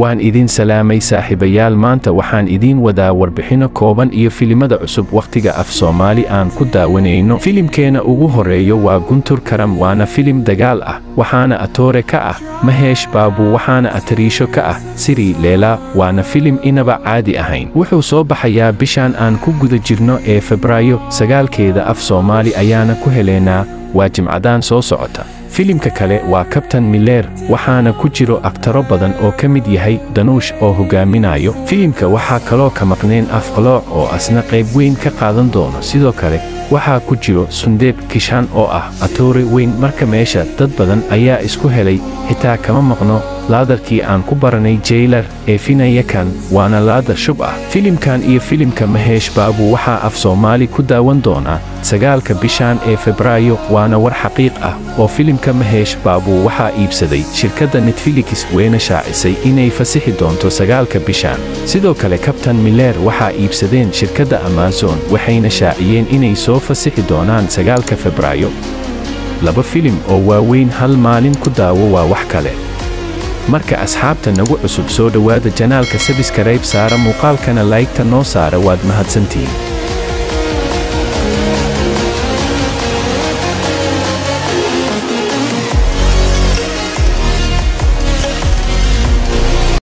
waan idin salaamay saaxiibayaal maanta waxaan idiin wadaa warbixinno kooban iyo filimada cusub wakhtiga af soomaali aan ku daawanayno. Filimkeena ugu horreeyo waa guntur karam waana filim dagaal ah waxaana atoore ka ah maheesh baabu waxaana atariisho ka ah siri leela waana filim inaba caadi ahayn. Wuxuu soo baxayaa bishaan aan ku guda jirno ee febraayo sagaalkeeda af soomaali ayaana ku heleynaa waa jimcadaan soo socota filimka kale waa kabtan mileer waxaana ku jiro aktaro badan oo ka mid yahay danuush oo hogaaminayo filimka waxaa kaloo ka maqneen afqalooc oo asna qayb weyn ka qaadan doono. Sidoo kale waxaa ku jiro sundeeb kishaan oo ah atoore weyn marka meesha dad badan ayaa isku helay xitaa kama maqno laadarkii aan ku baranay jaylar ee finayakan waana laadar shub ah. Filimkan iyo filimka maheesh baabu waxaa af soomaali ku daawan doonaa sagaalka bishaan ee febraayo waana war xaqiiq ah oo filimka maheesh baabu waxaa iibsaday shirkadda netfilix weyna shaacisay inay fasixi doonto sagaalka bishaan. Sidoo kale kabtan mileer waxaa iibsadeen shirkadda amazon waxayna shaaciyeen inay soo fasixi doonaan sagaalka febraayo. Laba filim oo waaweyn hal maalin ku daawo waa wax kale marka asxaabta nagu cusub soo dhowaada janaalka sabiska rayb saara muuqaalkana laygta noo saara waad mahadsantihiin